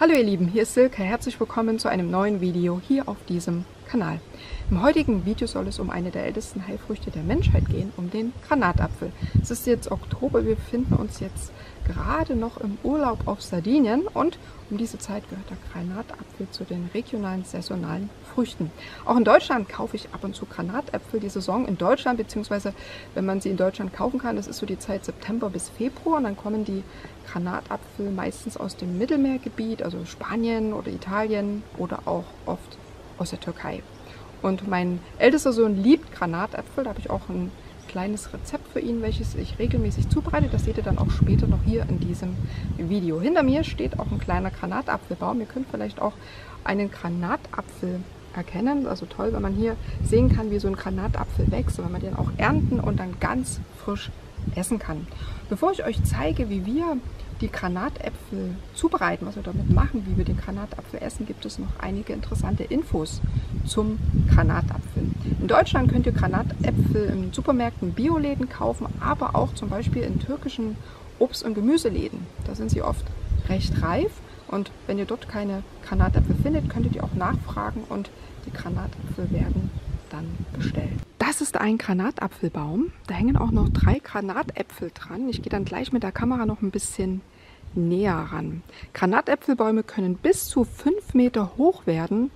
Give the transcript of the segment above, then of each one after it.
Hallo ihr Lieben, hier ist Silke. Herzlich willkommen zu einem neuen Video hier auf diesem Kanal. Im heutigen Video soll es um eine der ältesten Heilfrüchte der Menschheit gehen, um den Granatapfel. Es ist jetzt Oktober, wir befinden uns jetzt gerade noch im Urlaub auf Sardinien und um diese Zeit gehört der Granatapfel zu den regionalen saisonalen Früchten. Auch in Deutschland kaufe ich ab und zu Granatäpfel. Die Saison in Deutschland, beziehungsweise wenn man sie in Deutschland kaufen kann, das ist so die Zeit September bis Februar und dann kommen die Granatapfel meistens aus dem Mittelmeergebiet, also Spanien oder Italien oder auch oft aus der Türkei. Und mein ältester Sohn liebt Granatäpfel, da habe ich auch ein kleines Rezept für ihn, welches ich regelmäßig zubereite. Das seht ihr dann auch später noch hier in diesem Video. Hinter mir steht auch ein kleiner Granatapfelbaum. Ihr könnt vielleicht auch einen Granatapfel erkennen. Also toll, wenn man hier sehen kann, wie so ein Granatapfel wächst, wenn man den auch ernten und dann ganz frisch essen kann. Bevor ich euch zeige, wie wir die Granatäpfel zubereiten, was wir damit machen, wie wir den Granatapfel essen, gibt es noch einige interessante Infos zum Granatapfel. In Deutschland könnt ihr Granatäpfel in Supermärkten, Bioläden kaufen, aber auch zum Beispiel in türkischen Obst- und Gemüseläden. Da sind sie oft recht reif und wenn ihr dort keine Granatäpfel findet, könntet ihr auch nachfragen und die Granatäpfel werden dann bestellt. Das ist ein Granatapfelbaum. Da hängen auch noch drei Granatäpfel dran. Ich gehe dann gleich mit der Kamera noch ein bisschen näher ran. Granatäpfelbäume können bis zu fünf Meter hoch werden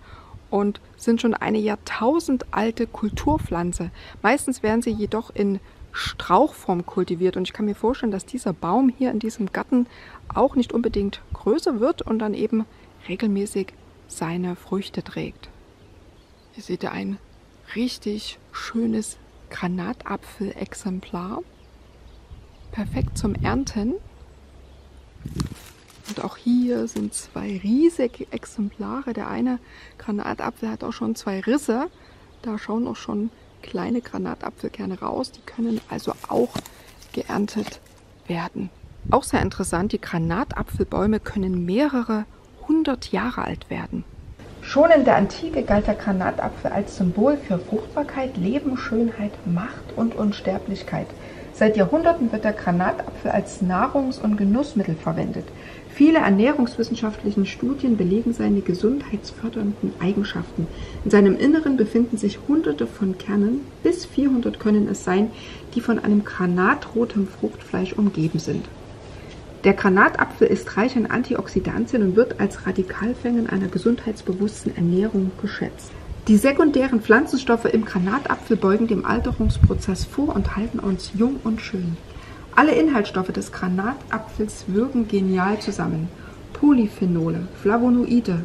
und sind schon eine jahrtausendalte Kulturpflanze. Meistens werden sie jedoch in Strauchform kultiviert und ich kann mir vorstellen, dass dieser Baum hier in diesem Garten auch nicht unbedingt größer wird und dann eben regelmäßig seine Früchte trägt. Hier seht ihr ein richtig schönes Granatapfel-Exemplar. Perfekt zum Ernten. Und auch hier sind zwei riesige Exemplare. Der eine Granatapfel hat auch schon zwei Risse. Da schauen auch schon kleine Granatapfelkerne raus. Die können also auch geerntet werden. Auch sehr interessant, die Granatapfelbäume können mehrere hundert Jahre alt werden. Schon in der Antike galt der Granatapfel als Symbol für Fruchtbarkeit, Leben, Schönheit, Macht und Unsterblichkeit. Seit Jahrhunderten wird der Granatapfel als Nahrungs- und Genussmittel verwendet. Viele ernährungswissenschaftlichen Studien belegen seine gesundheitsfördernden Eigenschaften. In seinem Inneren befinden sich hunderte von Kernen, bis 400 können es sein, die von einem granatrotem Fruchtfleisch umgeben sind. Der Granatapfel ist reich an Antioxidantien und wird als Radikalfänger einer gesundheitsbewussten Ernährung geschätzt. Die sekundären Pflanzenstoffe im Granatapfel beugen dem Alterungsprozess vor und halten uns jung und schön. Alle Inhaltsstoffe des Granatapfels wirken genial zusammen. Polyphenole, Flavonoide,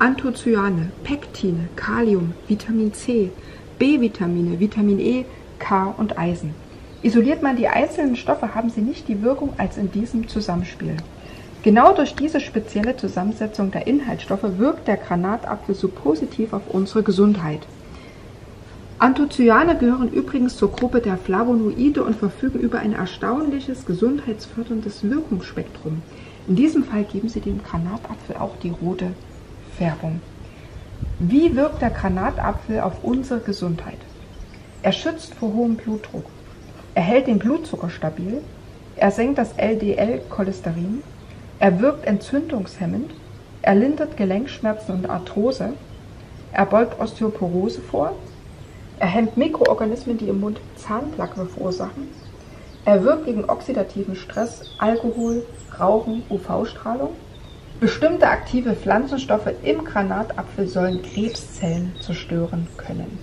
Anthocyane, Pektine, Kalium, Vitamin C, B-Vitamine, Vitamin E, K und Eisen. Isoliert man die einzelnen Stoffe, haben sie nicht die Wirkung als in diesem Zusammenspiel. Genau durch diese spezielle Zusammensetzung der Inhaltsstoffe wirkt der Granatapfel so positiv auf unsere Gesundheit. Anthocyane gehören übrigens zur Gruppe der Flavonoide und verfügen über ein erstaunliches gesundheitsförderndes Wirkungsspektrum. In diesem Fall geben sie dem Granatapfel auch die rote Färbung. Wie wirkt der Granatapfel auf unsere Gesundheit? Er schützt vor hohem Blutdruck. Er hält den Blutzucker stabil, er senkt das LDL-Cholesterin, er wirkt entzündungshemmend, er lindert Gelenkschmerzen und Arthrose, er beugt Osteoporose vor, er hemmt Mikroorganismen, die im Mund Zahnplaque verursachen, er wirkt gegen oxidativen Stress, Alkohol, Rauchen, UV-Strahlung. Bestimmte aktive Pflanzenstoffe im Granatapfel sollen Krebszellen zerstören können.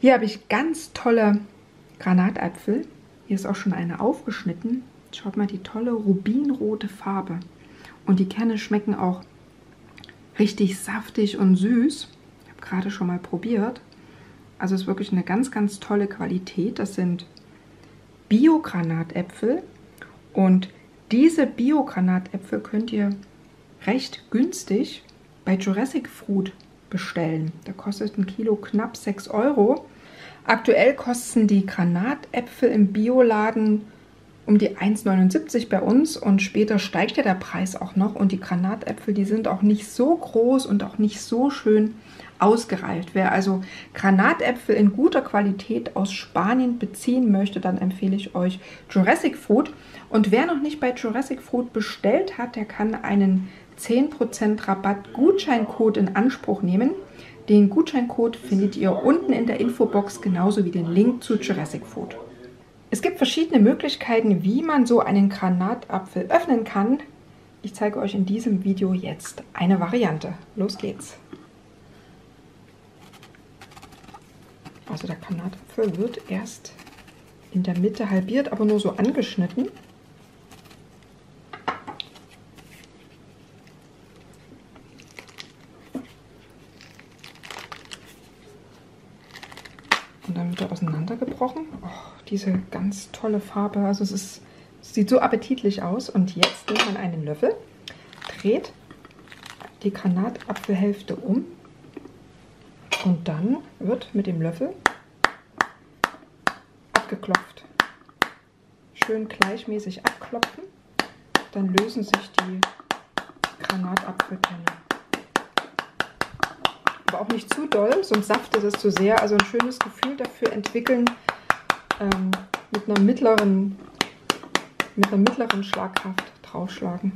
Hier habe ich ganz tolle Granatäpfel. Hier ist auch schon eine aufgeschnitten. Schaut mal die tolle rubinrote Farbe. Und die Kerne schmecken auch richtig saftig und süß. Ich habe gerade schon mal probiert. Also ist wirklich eine ganz, ganz tolle Qualität. Das sind Bio-Granatäpfel. Und diese Bio-Granatäpfel könnt ihr recht günstig bei Jurassic Fruit bestellen. Da kostet ein Kilo knapp 6 Euro. Aktuell kosten die Granatäpfel im Bioladen um die 1,79 bei uns und später steigt ja der Preis auch noch und die Granatäpfel, die sind auch nicht so groß und auch nicht so schön, ausgereift. Wer also Granatäpfel in guter Qualität aus Spanien beziehen möchte, dann empfehle ich euch Jurassic Fruit. Und wer noch nicht bei Jurassic Fruit bestellt hat, der kann einen 10% Rabatt Gutscheincode in Anspruch nehmen. Den Gutscheincode findet ihr unten in der Infobox, genauso wie den Link zu Jurassic Food. Es gibt verschiedene Möglichkeiten, wie man so einen Granatapfel öffnen kann. Ich zeige euch in diesem Video jetzt eine Variante. Los geht's! Also der Granatapfel wird erst in der Mitte halbiert, aber nur so angeschnitten. Und dann wird er auseinandergebrochen. Oh, diese ganz tolle Farbe. Also es, ist, sieht so appetitlich aus. Und jetzt nimmt man einen Löffel, dreht die Granatapfelhälfte um und dann wird mit dem Löffel abgeklopft. Schön gleichmäßig abklopfen. Dann lösen sich die Granatapfelkerne aber auch nicht zu doll, sonst saftet es zu sehr. Also ein schönes Gefühl dafür entwickeln ähm, mit einer mittleren, mit einer mittleren Schlagkraft draufschlagen.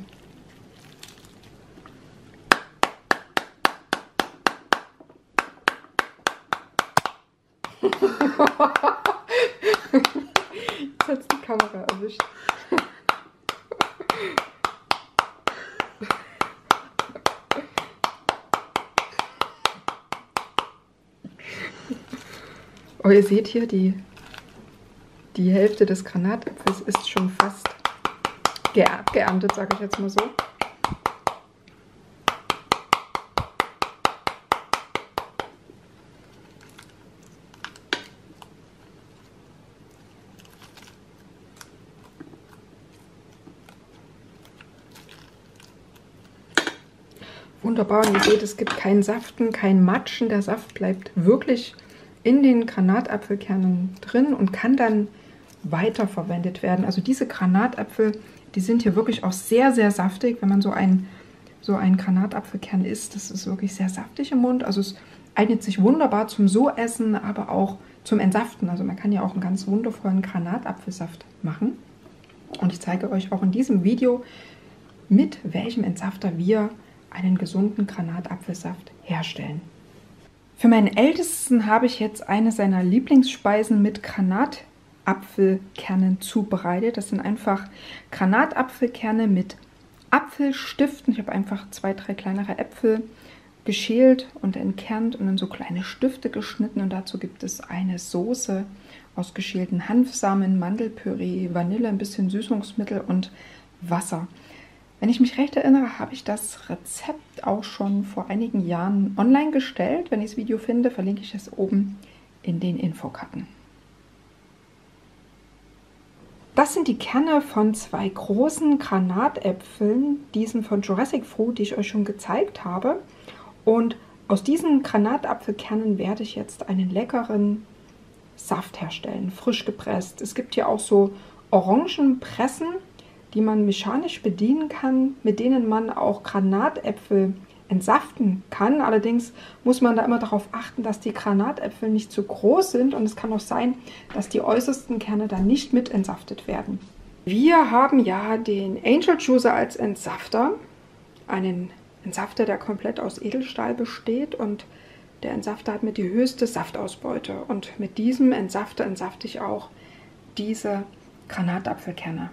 Jetzt hat die Kamera erwischt. Oh, ihr seht hier, die, die Hälfte des Granatapfels ist schon fast geerntet, sage ich jetzt mal so. Wunderbar, und ihr seht, es gibt keinen Saften, kein Matschen. Der Saft bleibt wirklich in den Granatapfelkernen drin und kann dann weiterverwendet werden. Also diese Granatapfel, die sind hier wirklich auch sehr, sehr saftig. Wenn man so ein, so ein Granatapfelkern isst, das ist wirklich sehr saftig im Mund. Also es eignet sich wunderbar zum So-Essen, aber auch zum Entsaften. Also man kann ja auch einen ganz wundervollen Granatapfelsaft machen. Und ich zeige euch auch in diesem Video, mit welchem Entsafter wir einen gesunden Granatapfelsaft herstellen. Für meinen Ältesten habe ich jetzt eine seiner Lieblingsspeisen mit Granatapfelkernen zubereitet. Das sind einfach Granatapfelkerne mit Apfelstiften. Ich habe einfach zwei, drei kleinere Äpfel geschält und entkernt und in so kleine Stifte geschnitten. Und dazu gibt es eine Soße aus geschälten Hanfsamen, Mandelpüree, Vanille, ein bisschen Süßungsmittel und Wasser. Wenn ich mich recht erinnere, habe ich das Rezept auch schon vor einigen Jahren online gestellt. Wenn ich das Video finde, verlinke ich es oben in den Infokarten. Das sind die Kerne von zwei großen Granatäpfeln, diesen von Jurassic Fruit, die ich euch schon gezeigt habe. Und aus diesen Granatapfelkernen werde ich jetzt einen leckeren Saft herstellen, frisch gepresst. Es gibt hier auch so Orangenpressen, die man mechanisch bedienen kann, mit denen man auch Granatäpfel entsaften kann. Allerdings muss man da immer darauf achten, dass die Granatäpfel nicht zu groß sind und es kann auch sein, dass die äußersten Kerne dann nicht mit entsaftet werden. Wir haben ja den Angel Juicer als Entsafter, einen Entsafter, der komplett aus Edelstahl besteht und der Entsafter hat mit die höchste Saftausbeute und mit diesem Entsafter entsafte ich auch diese Granatapfelkerne.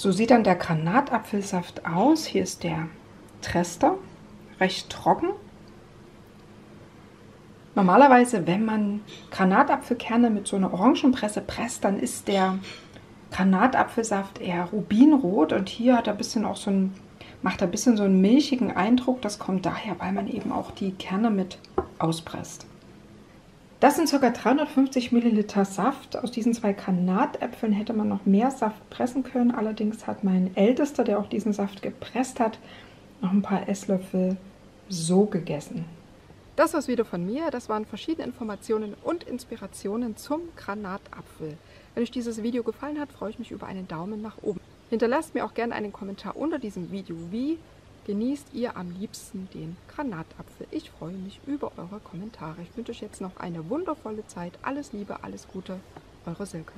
So sieht dann der Granatapfelsaft aus. Hier ist der Trester. recht trocken. Normalerweise, wenn man Granatapfelkerne mit so einer Orangenpresse presst, dann ist der Granatapfelsaft eher rubinrot und hier hat er ein bisschen auch so ein, macht er ein bisschen so einen milchigen Eindruck. Das kommt daher, weil man eben auch die Kerne mit auspresst. Das sind ca. 350 Milliliter Saft. Aus diesen zwei Granatäpfeln hätte man noch mehr Saft pressen können. Allerdings hat mein Ältester, der auch diesen Saft gepresst hat, noch ein paar Esslöffel so gegessen. Das war's wieder von mir. Das waren verschiedene Informationen und Inspirationen zum Granatapfel. Wenn euch dieses Video gefallen hat, freue ich mich über einen Daumen nach oben. Hinterlasst mir auch gerne einen Kommentar unter diesem Video. Wie genießt ihr am liebsten den Granatapfel? Ich freue mich über eure Kommentare. Ich wünsche euch jetzt noch eine wundervolle Zeit. Alles Liebe, alles Gute, eure Silke.